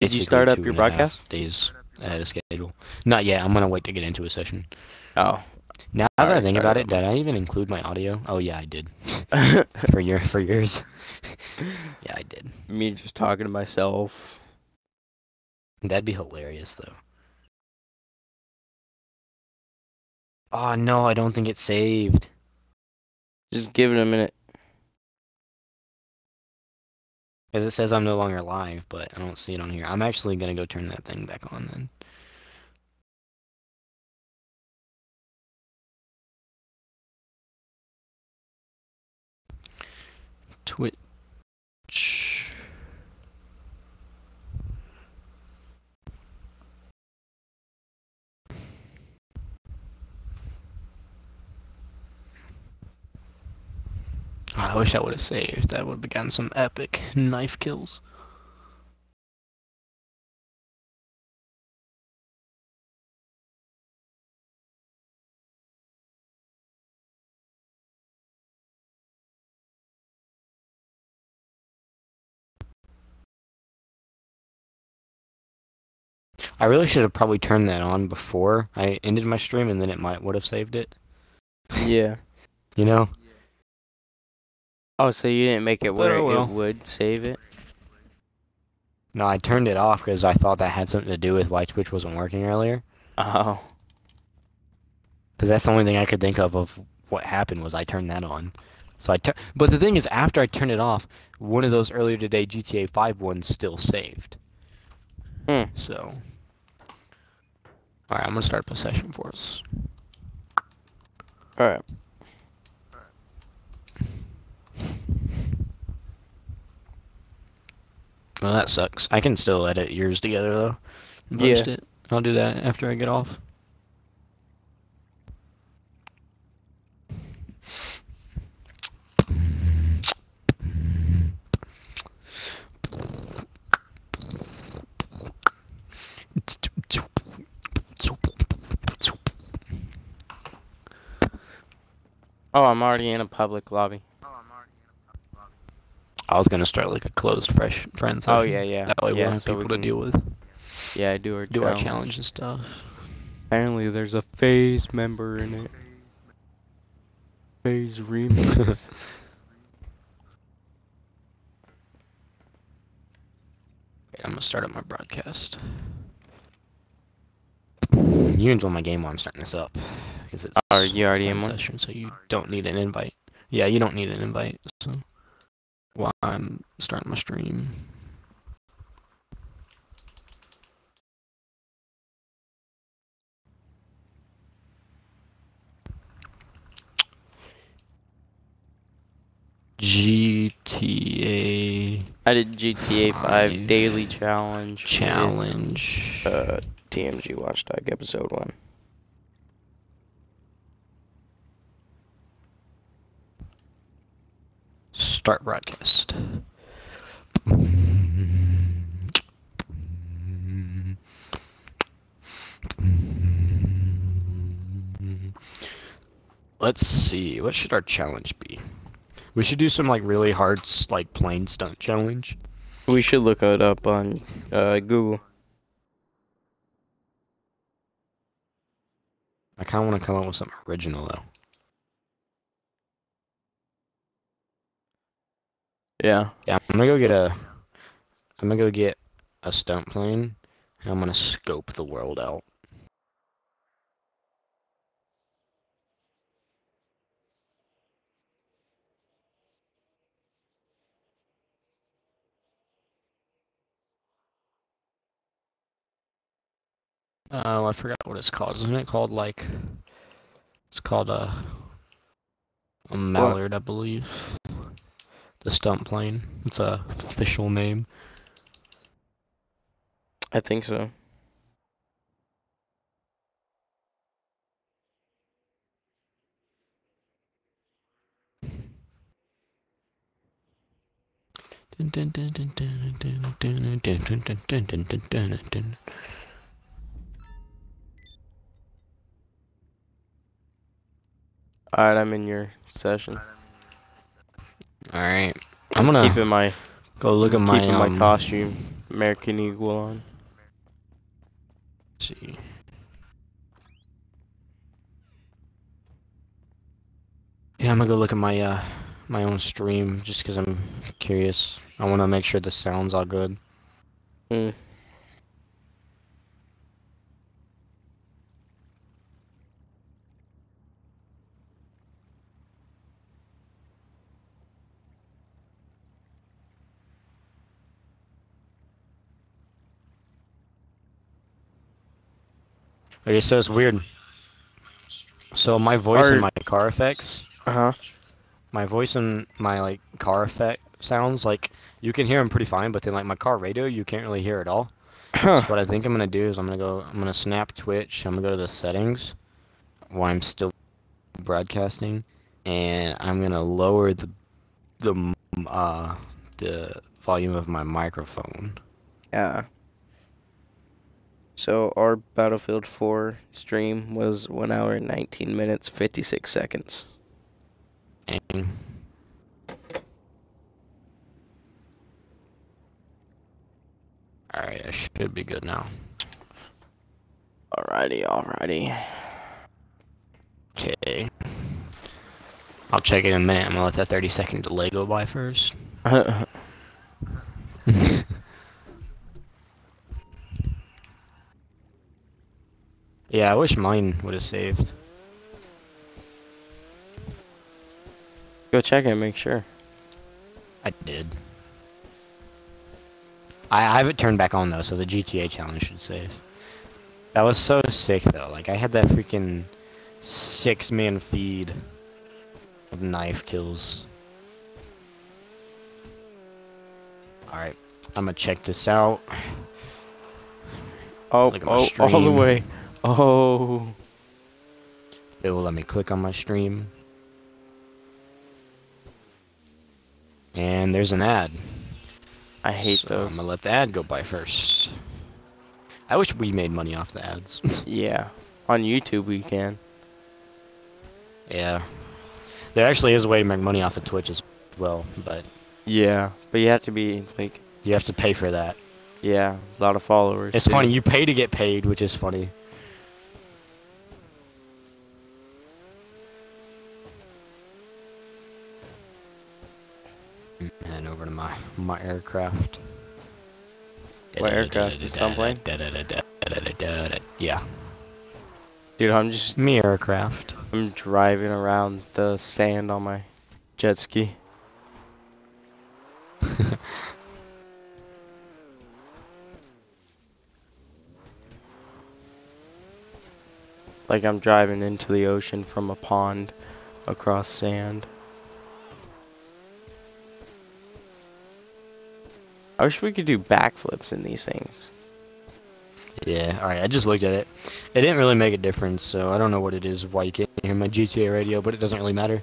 Did you start up your and a half broadcast? Days ahead of schedule. Not yet. I'm gonna wait to get into a session. Oh. Now that I Alright, think about it, did I even include my audio? Oh yeah, I did. for your for yours. yeah, I did. Me just talking to myself. That'd be hilarious though. Oh no, I don't think it's saved. Just give it a minute. Because it says I'm no longer live, but I don't see it on here. I'm actually gonna go turn that thing back on then. Twitch. I wish I would have saved. That would have begun some epic knife kills. I really should have probably turned that on before I ended my stream, and then it might would have saved it. Yeah. You know? Oh, so you didn't make it where Oh, well. it would save it? No, I turned it off because I thought that had something to do with why Twitch wasn't working earlier. Oh. Because that's the only thing I could think of of what happened was I turned that on. So I tur- but the thing is, after I turned it off, one of those earlier today GTA 5 ones still saved. Hmm. So, all right, I'm gonna start up a session for us. Alright. Well, that sucks. I can still edit yours together though. and Yeah. It. I'll do that after I get off. Oh, I'm already in a public lobby. I was gonna start like a closed fresh friends. Oh, yeah, yeah. That way yeah, we'll have so we people to can- deal with, Yeah, I do our do challenge. our challenge and stuff. Apparently, there's a phase member in it. Phase remix. Wait, I'm gonna start up my broadcast. You enjoy my game while I'm starting this up, because it's Are you already in one? session, so you don't need an invite. Yeah, you don't need an invite. So while I'm starting my stream. GTA I did GTA 5 Five. daily challenge. with, challenge. Uh, TMG Watchdog episode 1. Start broadcast. Let's see. What should our challenge be? We should do some like really hard like plane stunt challenge. We should look it up on uh, Google. I kind of want to come up with something original though. Yeah. Yeah, I'm gonna go get a. I'm gonna go get a stunt plane, and I'm gonna scope the world out. Oh, I forgot what it's called. Isn't it called like? It's called uh, a. A mallard, I believe. The stunt plane. It's a official name. I think so. Alright, I'm in your session. All right, I'm gonna keeping my go look at my keeping um, my costume. American Eagle on. Let's see. Yeah, I'm gonna go look at my uh my own stream just because I'm curious. I want to make sure the sound's all good. Mm. Okay, so it's weird. So my voice Are- and my car effects, Uh huh. my voice and my like car effect sounds like you can hear them pretty fine, but then like my car radio, you can't really hear at all. Huh. What I think I'm gonna do is I'm gonna go, I'm gonna snap Twitch. I'm gonna go to the settings while I'm still broadcasting, and I'm gonna lower the the uh the volume of my microphone. Yeah. So our Battlefield 4 stream was 1 hour and 19 minutes 56 seconds. And all right, I should be good now. Alrighty, alrighty. Okay. I'll check it in a minute. I'm gonna let that 30 second delay go by first. yeah, I wish mine would have saved. Go check it make sure. I did. I, I have it turned back on though, so the GTA challenge should save. That was so sick though. Like I had that freaking six man feed of knife kills. Alright, I'm gonna check this out. Oh, Look at my oh, all the way. Oh. It will let me click on my stream. And there's an ad. I hate so I'm gonna let the ad go by first. I wish we made money off the ads. Yeah. On YouTube we can. yeah. There actually is a way to make money off of Twitch as well, but Yeah. But you have to be, like, you have to pay for that. yeah, a lot of followers. It's too. funny, you pay to get paid, which is funny. And over to my my aircraft. What aircraft? The stun plane? Yeah, Dude, I'm just, me aircraft. I'm driving around the sand on my jet ski. Like I'm driving into the ocean from a pond across sand. I wish we could do backflips in these things. Yeah, alright, I just looked at it. It didn't really make a difference, so I don't know what it is, why you can't hear my GTA radio, but it doesn't really matter.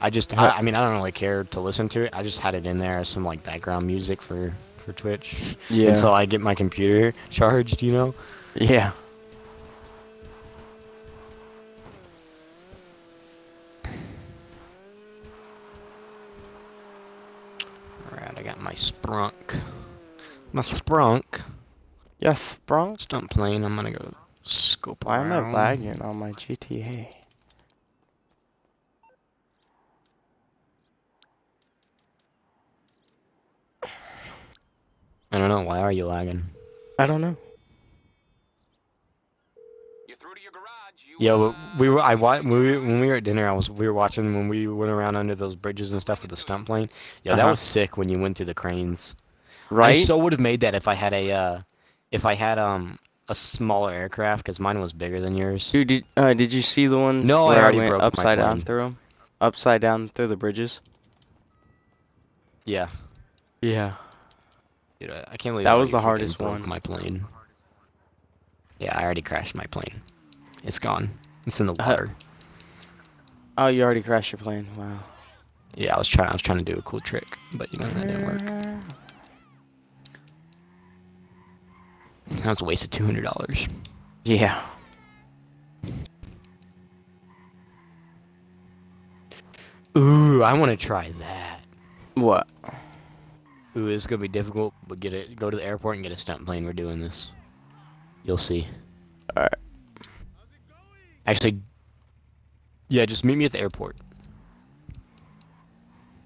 I just, I, uh, I mean, I don't really care to listen to it. I just had it in there as some, like, background music for, for Twitch. Yeah. Until I get my computer charged, you know? Yeah. Alright, I got my sprunk. My sprunk. Yeah, Sprunk. Stunt plane, I'm gonna go scope Why am I lagging on my GTA? I don't know, why are you lagging? I don't know. Yeah, but we were. I wa- when we, when we were at dinner, I was. We were watching when we went around under those bridges and stuff with the stunt plane. Yeah, that Uh-huh. was sick when you went through the cranes. I Right? so would have made that if I had a, uh, if I had um a smaller aircraft, because mine was bigger than yours. Dude, did, uh, did you see the one No, I where I, already went broke my upside down through them? Upside down through the bridges? Yeah, Yeah. dude, I, I can't believe That I, was the hardest broke one. My plane. Yeah, I already crashed my plane. It's gone. It's in the Uh, water. Oh, you already crashed your plane. Wow. Yeah, I was trying. I was trying to do a cool trick, but you know that didn't work. That was a waste of two hundred dollars. Yeah. Ooh, I want to try that. What? Ooh, it's gonna be difficult, but get it. Go to the airport and get a stunt plane. We're doing this. You'll see. Alright. Actually, yeah, just meet me at the airport.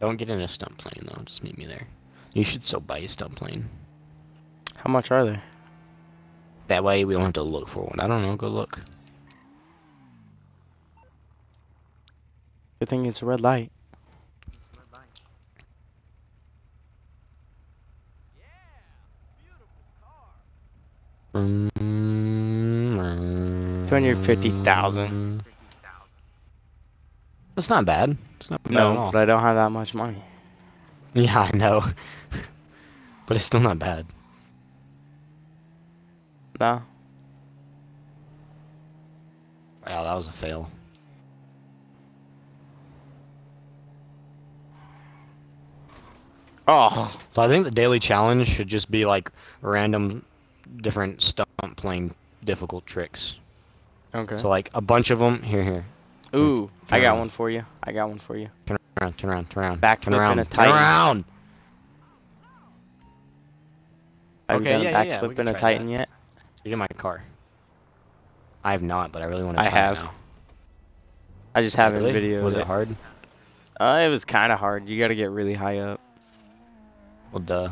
Don't get in a stunt plane though. Just meet me there. You should still buy a stunt plane. How much are they? That way we don't have to look for one. I don't know. Go look. Good thing it's a red light. Two 250,000. That's not bad. It's not bad at No, but I don't have that much money. Yeah, I know. but it's still not bad. No. Wow, that was a fail. Oh, So I think the daily challenge should just be like random different stunt plane difficult tricks. okay. So like a bunch of them. Here, here. Ooh, I turn got around. one for you. I got one for you. Turn around, turn around, turn around. Backflip turn in around, a turn around. Have Okay, you done yeah, a yeah, yeah, we backflip in a try Titan yet? You're in my car. I have not, but I really want to I try have. It now. I just haven't Really? videoed Was it. it hard? Uh, it was kind of hard. You got to get really high up. Well, duh.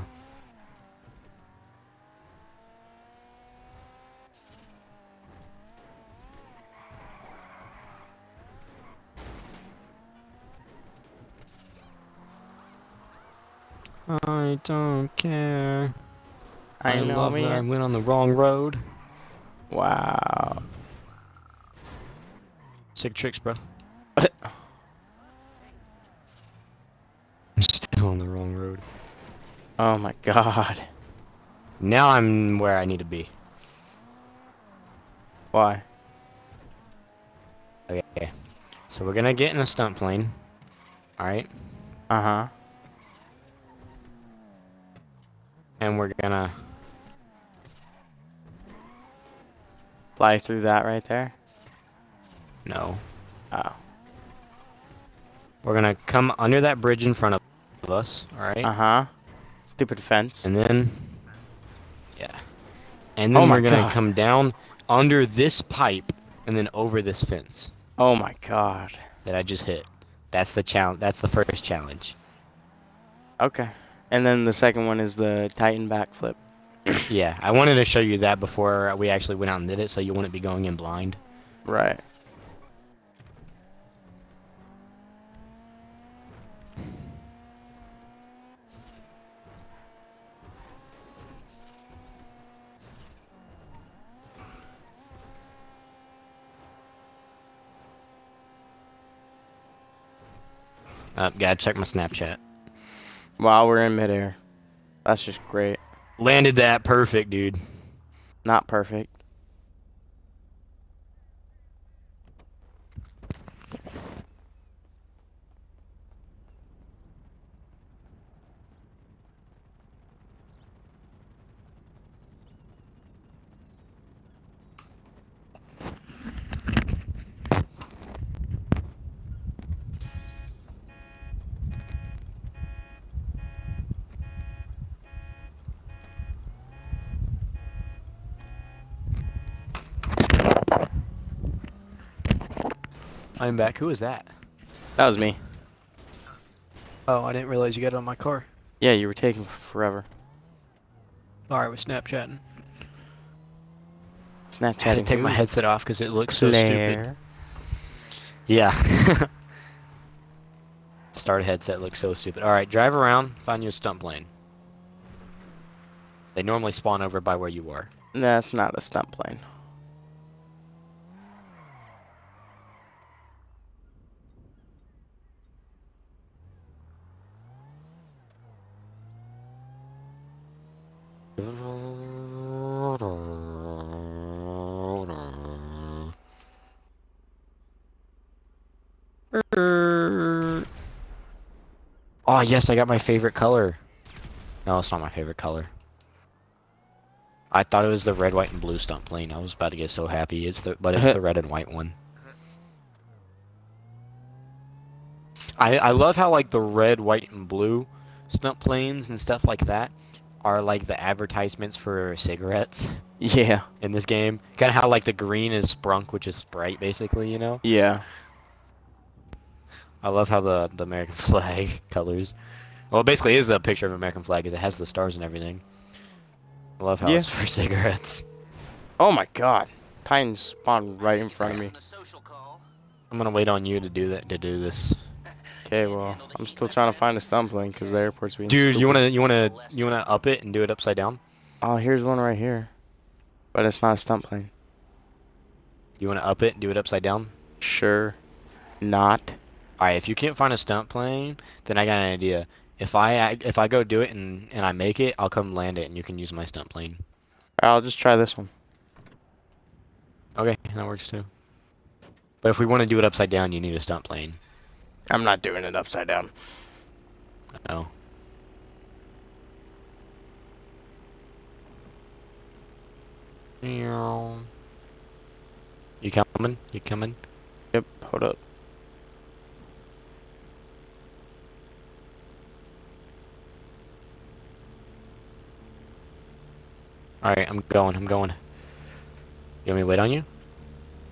I don't care. I, know, love that I went on the wrong road. Wow. Sick tricks, bro. I'm still on the wrong road. Oh my god. Now I'm where I need to be. Why? Okay. So we're gonna get in a stunt plane. Alright? Uh huh. And we're gonna Fly through that right there. no. Oh. We're gonna come under that bridge in front of us, alright? Uh huh. Stupid fence. And then Yeah. And Oh then my we're gonna God. come down under this pipe and then over this fence Oh my god. that I just hit. That's the challenge that's the first challenge. Okay. And then the second one is the Titan backflip. Yeah, I wanted to show you that before we actually went out and did it so you wouldn't be going in blind. Right. Uh, gotta check my Snapchat. While we're in midair. That's just great. Landed that perfect, dude. Not perfect. I'm back. Who is that? That was me. Oh, I didn't realize you got it on my car. Yeah, you were taking forever. Alright, with Snapchatting. Snapchat. I had to take my headset off because it looks so stupid. Yeah. Start a headset looks so stupid. Alright, drive around, find you a stunt plane. They normally spawn over by where you are. That's not a stunt plane. Oh yes, I got my favorite color. No, it's not my favorite color. I thought it was the red, white, and blue stunt plane. I was about to get so happy. It's the but it's the red and white one. I I love how like the red, white, and blue stunt planes and stuff like that are like the advertisements for cigarettes Yeah. in this game. Kind of how like the green is Sprunk, which is Sprite, basically. You know. Yeah. I love how the the American flag colors. Well, it basically is the picture of American flag, because it has the stars and everything. I love how Yeah. it's for cigarettes. Oh my god. Titans spawned right in front of me. I'm gonna wait on you to do that to do this. Okay, well, I'm still trying to find a stunt plane because the airport's being Dude, stupid. you wanna you wanna you wanna up it and do it upside down? Oh, here's one right here. But it's not a stunt plane. You wanna up it and do it upside down? Sure. Not. Alright, if you can't find a stunt plane, then I got an idea. If I if I go do it and and I make it, I'll come land it and you can use my stunt plane. I'll just try this one. Okay, that works too. But if we want to do it upside down, you need a stunt plane. I'm not doing it upside down. Oh. You coming? You coming? Yep, hold up. Alright, I'm going, I'm going. You want me to wait on you?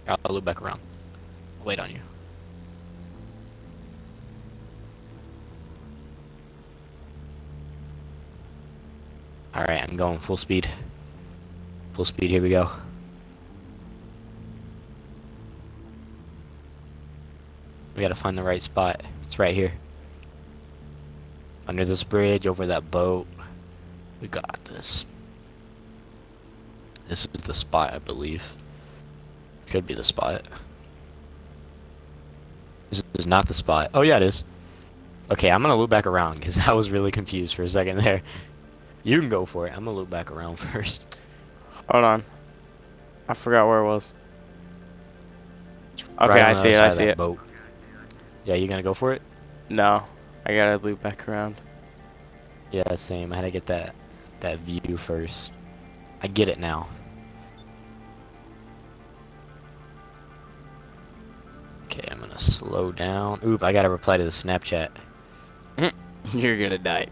I'll loop back around. I'll wait on you. Alright, I'm going full speed. Full speed, here we go. We gotta find the right spot. It's right here. Under this bridge, over that boat. We got this. This is the spot, I believe. Could be the spot. This is not the spot. Oh yeah, it is. Okay, I'm gonna loop back around because I was really confused for a second there. You can go for it. I'm gonna loop back around first. Hold on. I forgot where it was. Okay, on I see it, I see it. Boat. Yeah, you gonna go for it? No. I gotta loop back around. Yeah, same. I had to get that that view first. I get it now. Okay, I'm gonna slow down. Oop, I gotta reply to the Snapchat. You're gonna die.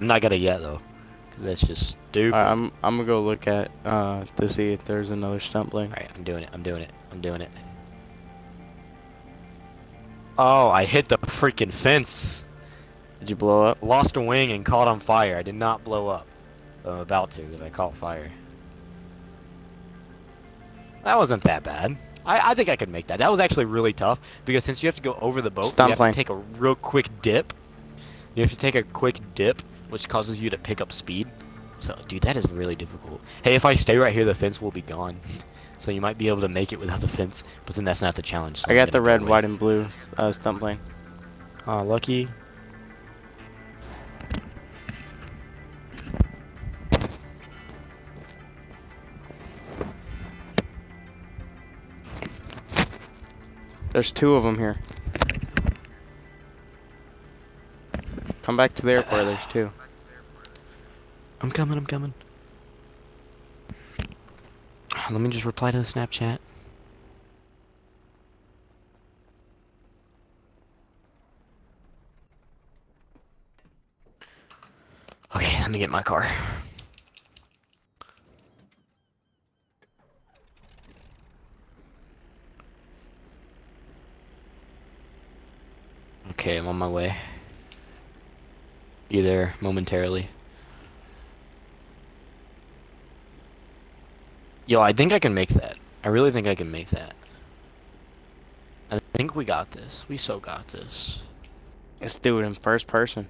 I'm not gonna yet though, 'cause that's just stupid. Alright, I'm I'm gonna go look at uh to see if there's another stunt plane. Alright, I'm doing it. I'm doing it. I'm doing it. Oh, I hit the freaking fence. Did you blow up? Lost a wing and caught on fire. I did not blow up. I'm about to because I caught fire. That wasn't that bad. I, I think I could make that. That was actually really tough because since you have to go over the boat, you have to take a real quick dip. You have to take a quick dip, which causes you to pick up speed. So, dude, that is really difficult. Hey, if I stay right here, the fence will be gone. So you might be able to make it without the fence, but then that's not the challenge. so I got the red, white, and blue uh, stunt plane. Oh, lucky. There's two of them here. Come back to the airport. There's two. I'm coming, I'm coming. Ah, let me just reply to the Snapchat. Okay, let me get my car. Okay, I'm on my way. Be there momentarily. Yo, I think I can make that. I really think I can make that. I think we got this. We so got this. Let's do it in first person.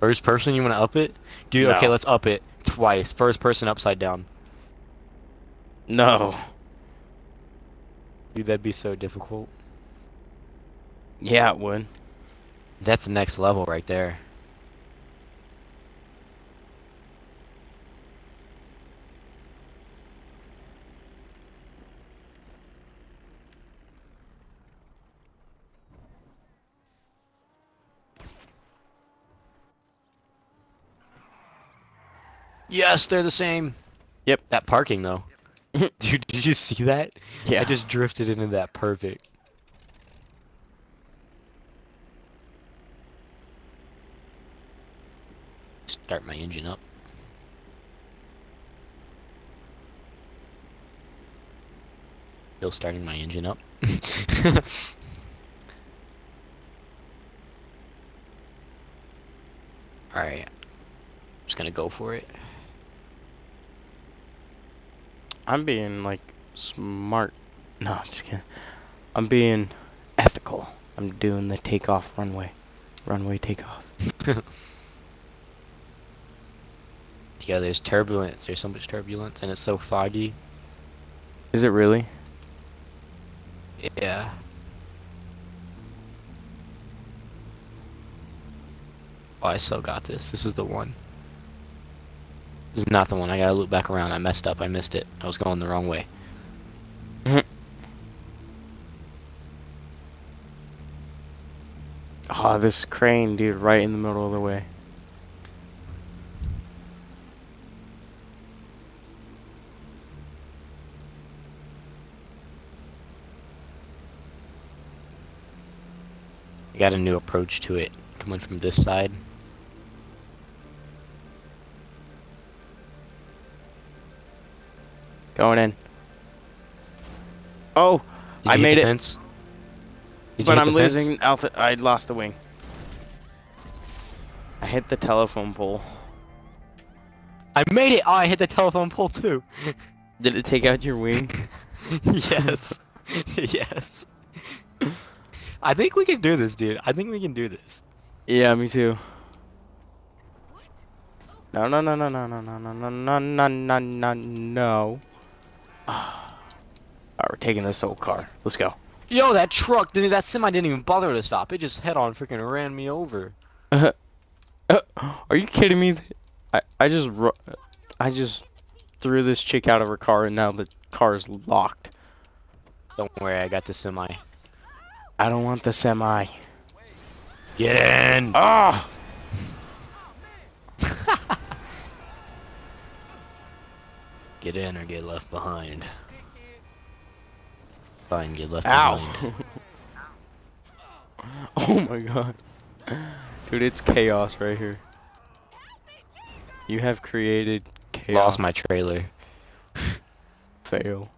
First person, you want to up it? Dude, okay, let's up it twice. First person upside down. No. Dude, that'd be so difficult. Yeah, it would. That's the next level right there. Yes, they're the same. Yep. That parking though. Dude, did you see that? Yeah. I just drifted into that perfect. Start my engine up. Still starting my engine up. Alright. Just gonna go for it. I'm being like smart. No, I'm just kidding. I'm being ethical. I'm doing the takeoff runway. Runway takeoff. Yeah, there's turbulence. There's so much turbulence and it's so foggy. Is it really? Yeah. Oh, I still got this. This is the one. This is not the one. I gotta loop back around. I messed up. I missed it. I was going the wrong way. Oh, this crane, dude, right in the middle of the way. Got a new approach to it. Coming from this side. Going in. Oh, I made it. But I'm losing alpha. I lost the wing. I hit the telephone pole. I made it! Oh, I hit the telephone pole too. Did it take out your wing? yes. yes. I think we can do this, dude. I think we can do this. yeah, me too. No, no, no, no, no, no, no, no, no, no, no, no, no, no. Alright, we're taking this old car. Let's go. Yo, that truck, didn't that semi didn't even bother to stop. It just head on freaking ran me over. Are you kidding me? I I just I just threw this chick out of her car and now the car is locked. Don't worry, I got the semi. I don't want the semi. Get in! Ah! Get in or get left behind. Fine, get left Ow! behind. oh my god. Dude, it's chaos right here. You have created chaos. Lost my trailer. fail.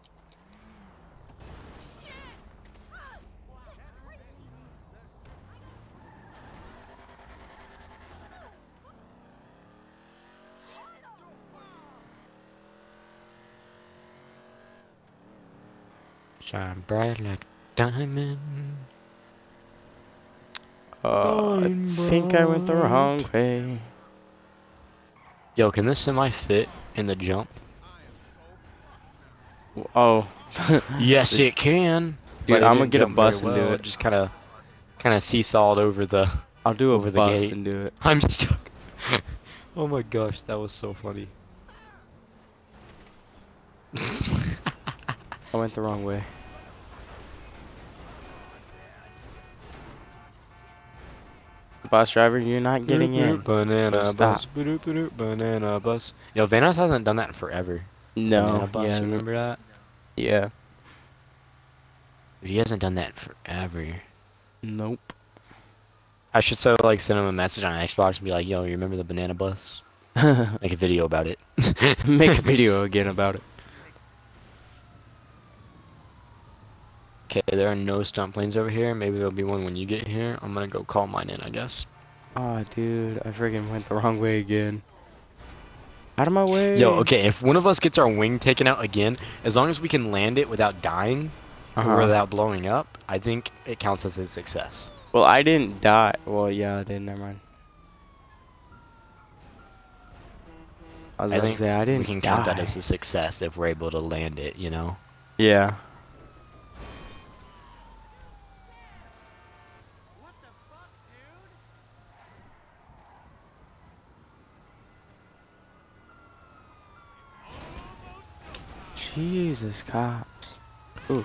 Shine bright like diamond. Oh, uh, I think I went the wrong way. Yo, can this semi fit in the jump? Oh. Yes, it can. Dude, it I'm gonna get a bus and do it. Just kind of, kind of seesawed over the. I'll do a Over the bus gate. and do it. I'm stuck. oh my gosh, that was so funny. I went the wrong way. Bus driver, you're not getting in. Banana so bus. Banana bus. Yo, Vanoss hasn't done that in forever. No, Banana bus, yeah, remember that? yeah, he hasn't done that in forever. nope. I should so like send him a message on Xbox and be like, "Yo, you remember the banana bus? Make a video about it." Make a video again about it. Okay, there are no stunt planes over here. Maybe there'll be one when you get here. I'm gonna go call mine in, I guess. Oh, dude, I freaking went the wrong way again. Out of my way. Yo, okay, if one of us gets our wing taken out again, as long as we can land it without dying Uh-huh. or without blowing up, I think it counts as a success. Well, I didn't die. Well, yeah, I didn't. Never mind. I was I about to think say I didn't we can die. count that as a success if we're able to land it, you know? yeah. Jesus, cops. Ooh.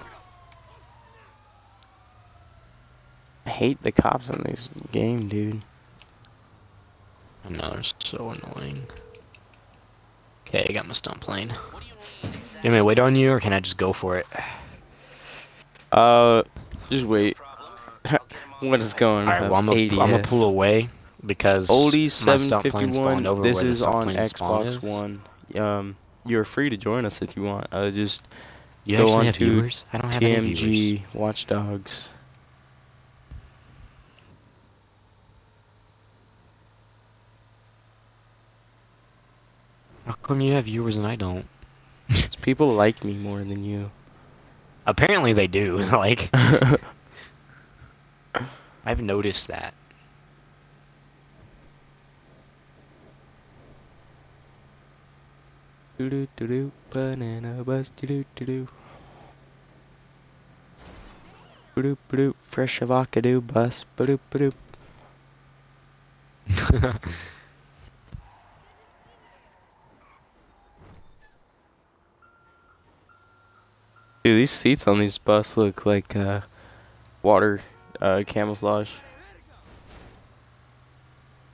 I hate the cops in this game, dude. I know, they're so annoying. Okay, I got my stunt plane. You I wait on you, or can I just go for it? Uh, just wait. what is going on? well, I'm gonna, I'm gonna 80s. pull away. because Oldies my stunt plane spawned 751. over This is on Xbox. One. Um, you're free to join us if you want. Uh, just You Go on to viewers? I don't have. TMG Watch Dogs. How come you have viewers and I don't? people like me more than you. Apparently they do. like I've noticed that. Do do do do banana bus do do do do. Ba-doop, ba-doop, fresh avocado bus. Ba-doop, ba-doop. Dude, these seats on these bus look like uh, water uh, camouflage.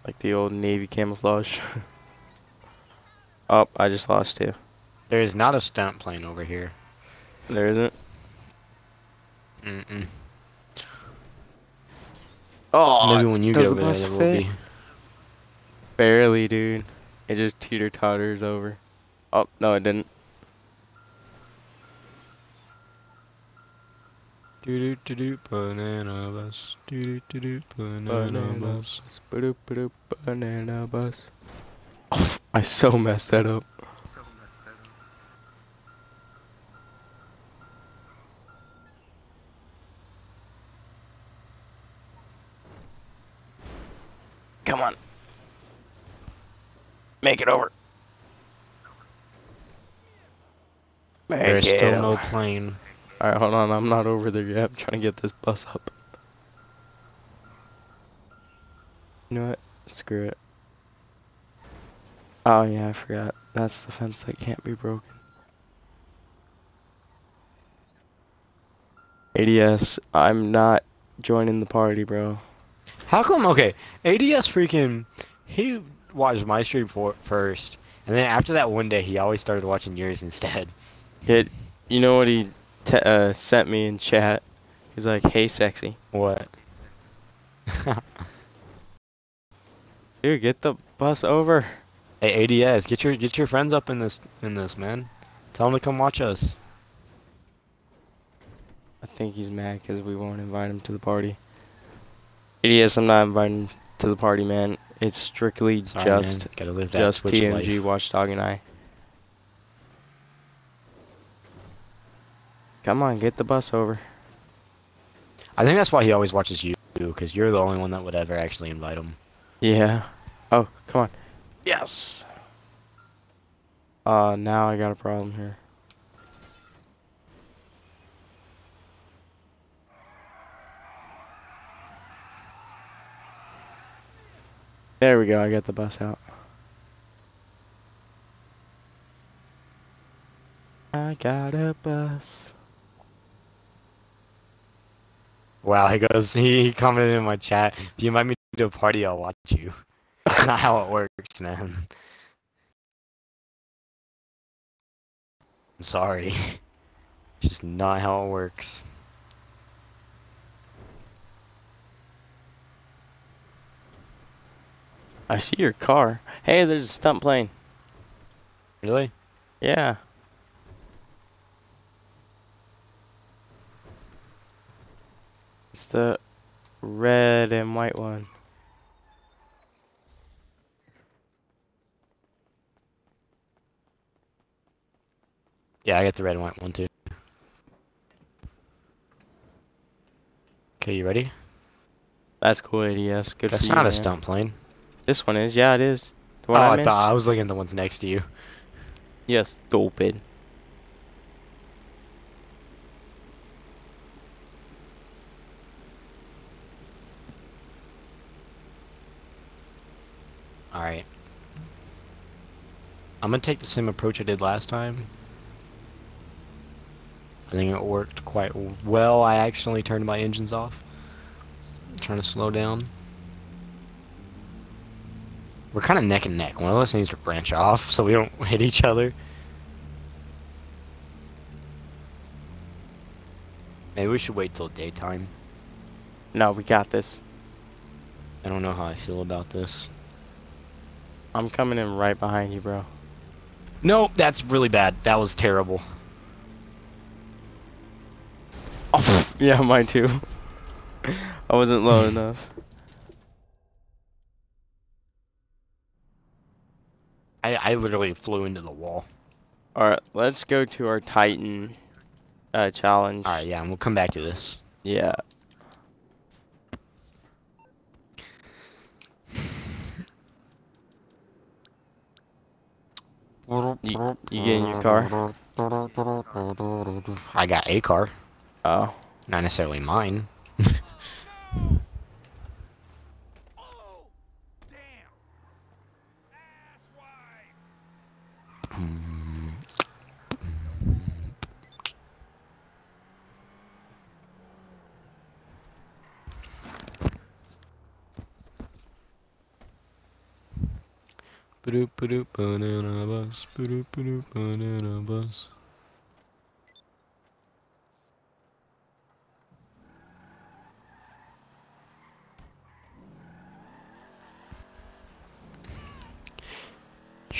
Like the old Navy camouflage. oh, I just lost you. there is not a stunt plane over here. There isn't. Mm-mm. Oh, Maybe when you get does the over there, bus there fit? be. barely, dude. It just teeter totters over. Oh, no, it didn't. Do do do do banana bus. Do do do do banana Banana bus. bus. ba-doop, ba-doop, banana bus. I so messed that up. Come on. Make it over. Make There's it still no plane. Alright, hold on. I'm not over there yet. I'm trying to get this bus up. You know what? Screw it. Oh, yeah, I forgot. That's the fence that can't be broken. ADS, I'm not joining the party, bro. How come? Okay, ADS freaking. He watched my stream for first, and then after that one day, he always started watching yours instead. It, you know what he uh, sent me in chat? He's like, hey, sexy. What? Dude, get the bus over. Hey ADS, get your get your friends up in this in this man. Tell them to come watch us. I think he's mad because we won't invite him to the party. ADS, I'm not inviting to the party, man. It's strictly Sorry, just gotta live that just Twitch TMG, life. Watchdog, and I. Come on, get the bus over. I think that's why he always watches you, because you're the only one that would ever actually invite him. Yeah. Oh, come on. Yes. Uh, now I got a problem here. There we go. I got the bus out. I got a bus. Wow, he goes. He commented in my chat. If you invite me to a party, I'll watch you. That's not how it works, man. I'm sorry. It's just not how it works. I see your car. Hey, there's a stunt plane. Really? Yeah. It's the red and white one. Yeah, I got the red and white one too. Okay, you ready? That's cool, ADS. Good That's for you. not a man. stunt plane. This one is. Yeah, it is. The Oh, one I I'm in? thought I was looking at the ones next to you. Yes, stupid. Alright. I'm gonna take the same approach I did last time. I think it worked quite well. I accidentally turned my engines off. trying to slow down. We're kind of neck and neck. One of us needs to branch off so we don't hit each other. Maybe we should wait till daytime. No, we got this. I don't know how I feel about this. I'm coming in right behind you, bro. No, that's really bad. That was terrible. Oh, yeah, mine too. I wasn't low enough. I, I literally flew into the wall. Alright, let's go to our Titan uh, challenge. Alright, yeah, and we'll come back to this. Yeah. You, you get in your car? I got a car. Oh. Not necessarily mine. Ba-doop, ba-doop, banana bus. Ba-doop, ba-doop, banana bus.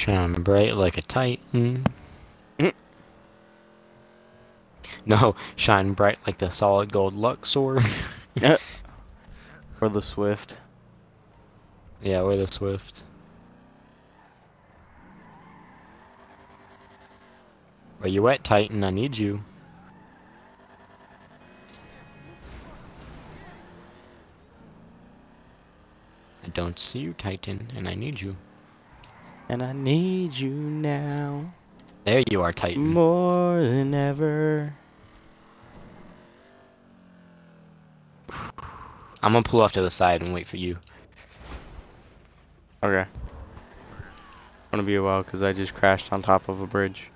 Shine bright like a titan. Mm. no, shine bright like the solid gold Luxor. Or the Swift. yeah, or the Swift. Are you at, Titan? I need you. I don't see you, Titan, and I need you. And I need you now There you are, Titan. more than ever. I'm gonna pull off to the side and wait for you. Okay. Gonna be a while because I just crashed on top of a bridge.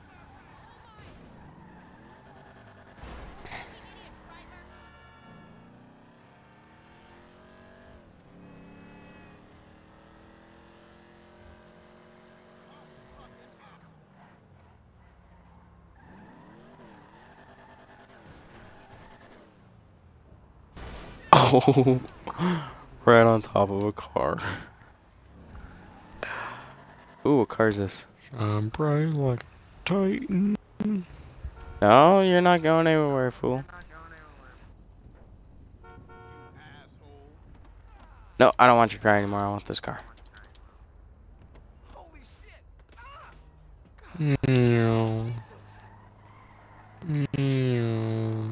Oh, right on top of a car. Ooh, what car is this? I'm bright like Titan. No, you're not going anywhere, fool. No, I don't want your car anymore. I want this car. Meow. Meow.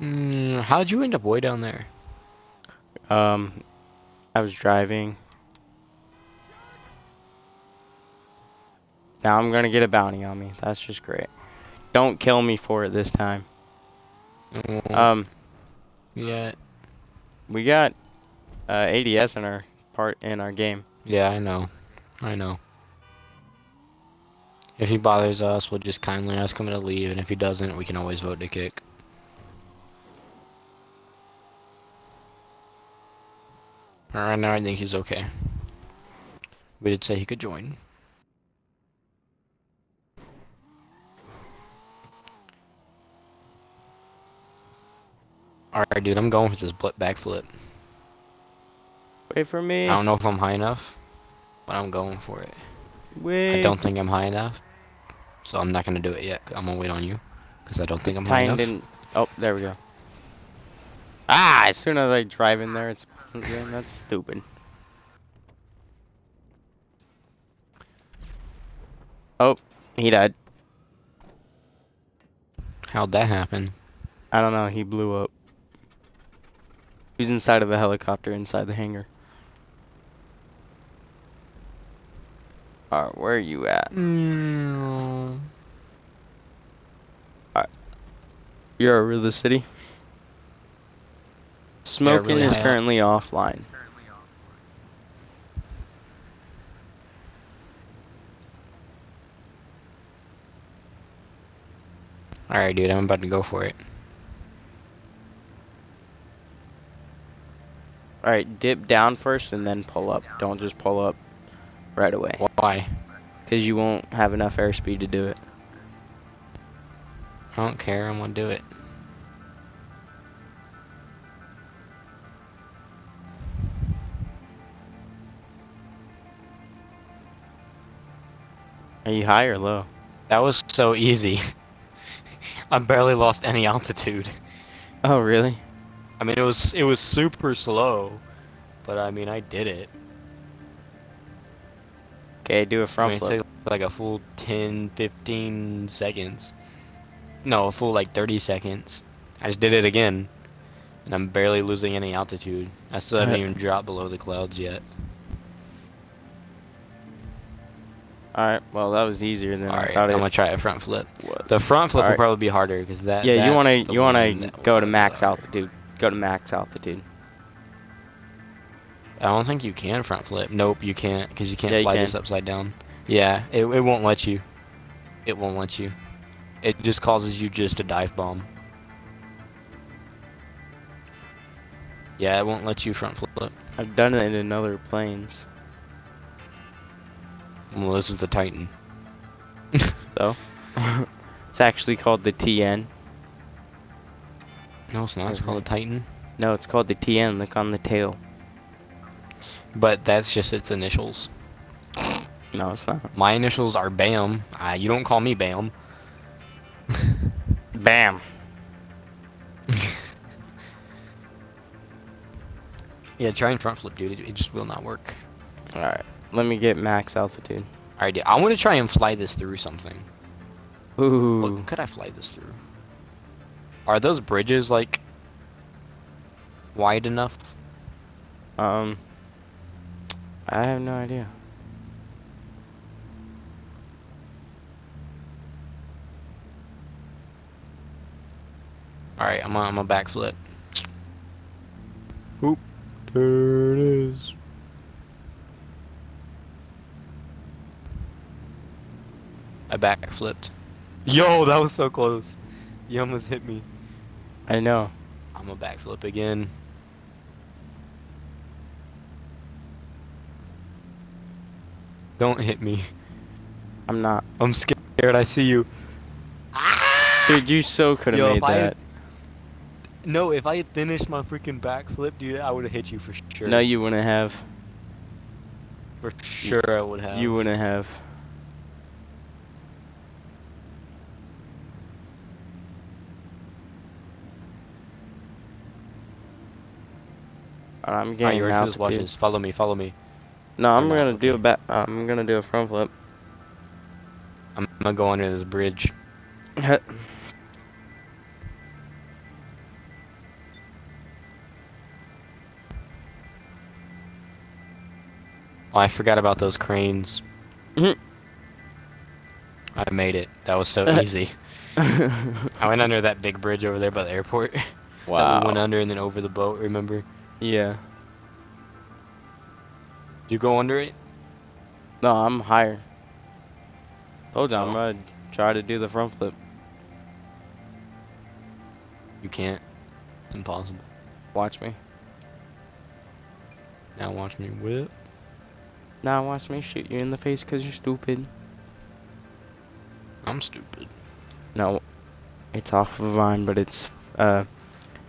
Mm, how'd you end up way down there? Um, I was driving. Now I'm gonna get a bounty on me. That's just great. Don't kill me for it this time. Mm, Um, yeah, we got uh, ADS in our part in our game. yeah, I know, I know. If he bothers us, we'll just kindly ask him to leave, and if he doesn't, we can always vote to kick. Alright, now I think he's okay. We did say he could join. Alright, dude, I'm going with this backflip. Wait for me. I don't know if I'm high enough, but I'm going for it. Wait. I don't think I'm high enough, so I'm not gonna do it yet. I'm gonna wait on you, because I don't think I'm high enough. didn't. Oh, there we go. Ah! As soon as I drive in there, it's That's stupid. Oh, he died. How'd that happen? I don't know. He blew up. He's inside of a helicopter inside the hangar. Alright, where are you at? Mm. You're over the city. Smoking really is high currently offline. Alright, dude, I'm about to go for it. Alright, dip down first and then pull up. Don't just pull up right away. Why? Because you won't have enough airspeed to do it. I don't care. I'm gonna do it. Are you high or low? That was so easy. I barely lost any altitude. Oh, really? I mean, it was it was super slow, but I mean, I did it. Okay, do a I front mean, it flip. like a full 10, 15 seconds. No, a full like 30 seconds. I just did it again, and I'm barely losing any altitude. I still haven't even dropped below the clouds yet. Alright, well, that was easier than All I right, thought I'm it gonna try a front flip. was. The front flip will Alright. probably be harder because that. yeah, you wanna you wanna go to max harder. Uh, altitude. Go to max altitude. I don't think you can front flip. Nope, you can't because you can't Yeah, you fly can. this upside down. Yeah, it it won't let you. It won't let you. It just causes you just a dive bomb. Yeah, it won't let you front flip. I've done it in other planes. Well, this is the Titan. So, it's actually called the TN. No, it's not. It's called the Titan. No, it's called the TN. Look on the tail. But that's just its initials. No, it's not. My initials are BAM. Uh, you don't call me BAM. Bam. Yeah, try and front flip, dude. It, it just will not work. All right, let me get max altitude. All right, dude. I want to try and fly this through something. Ooh. What could I fly this through? Are those bridges like wide enough? Um, I have no idea. All right, I'm on. I'm a backflip. Oop. There it is. I backflipped. Yo, that was so close. You almost hit me. I know. I'm gonna backflip again. Don't hit me. I'm not. I'm scared. I see you. Ah! Dude, you so could have made if I had- that. No, if I had finished my freaking backflip, dude, I would have hit you for sure. No, you wouldn't have. For sure, I would have. You wouldn't have. Alright, I'm getting you ready for this? Watch this. Follow me. Follow me. No, I'm gonna do a back. I'm gonna do a front flip. I'm gonna go under this bridge. Oh, I forgot about those cranes. Mhm. I made it. That was so easy. I went under that big bridge over there by the airport. wow. we went under and then over the boat. Remember? Yeah. You go under it? No, I'm higher. Told you I'm Oh. gonna try to do the front flip. You can't. It's impossible. Watch me. Now watch me whip. Now watch me shoot you in the face because you're stupid. I'm stupid. No, it's off of Vine, but it's uh.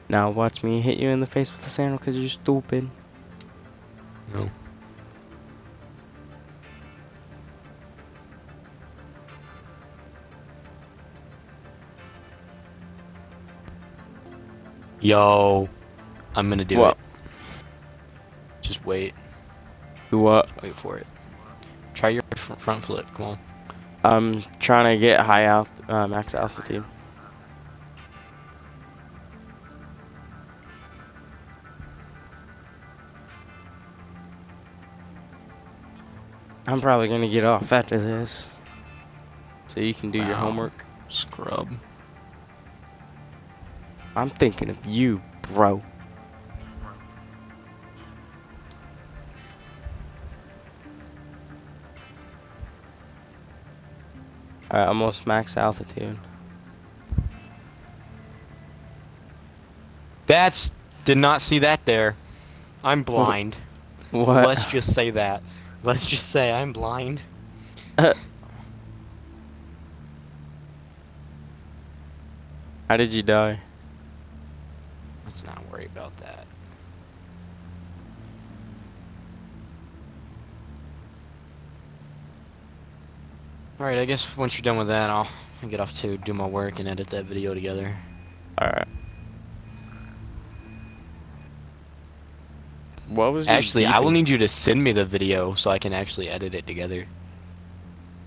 Now watch me hit you in the face with a sandal because you're stupid. No. Yo, I'm gonna do What? it. Just wait, Do what? wait for it. Try your front flip. Come on. I'm trying to get high alt uh, max altitude. I'm probably gonna get off after this, so you can do your homework. Scrub. I'm thinking of you, bro. Alright, almost max altitude. That's did not see that there. I'm blind. What? Let's just say that. Let's just say I'm blind. Uh, how did you die? Let's not worry about that. Alright, I guess once you're done with that, I'll get off to do my work and edit that video together. Alright. What was Actually, I will need you to send me the video so I can actually edit it together.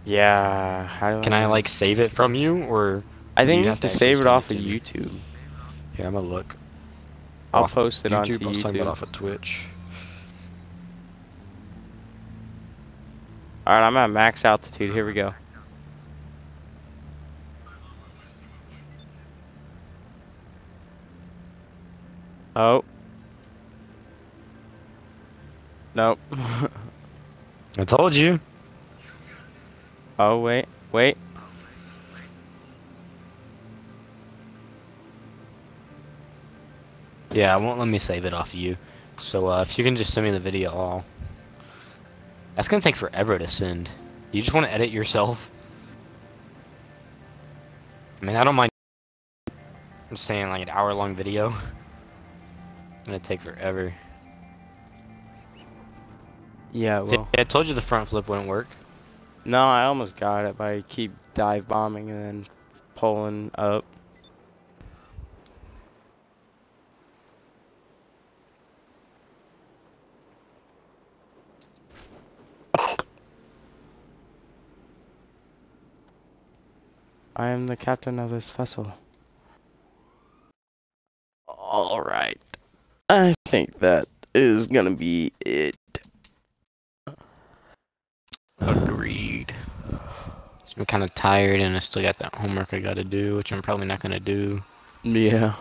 Yeah. Can I like save it from you or I think you you, have can to save it off of it to me? YouTube. here? I'm gonna look. I'll Off post it onto YouTube. I was talking YouTube. about off of Twitch. Alright, I'm at max altitude. Here we go. Oh. Nope. I told you. oh, wait. Wait. Yeah, it won't let me save it off of you. So uh, if you can just send me the video, I'll. That's gonna take forever to send. You just want to edit yourself? I mean, I don't mind. I'm saying like an hour-long video. It's gonna take forever. Yeah, See, well. I told you the front flip wouldn't work. No, I almost got it, I keep dive bombing and then pulling up. I am the captain of this vessel. Alright. I think that is gonna be it. Agreed. So I'm kind of tired, and I still got that homework I gotta do, which I'm probably not gonna do. Yeah.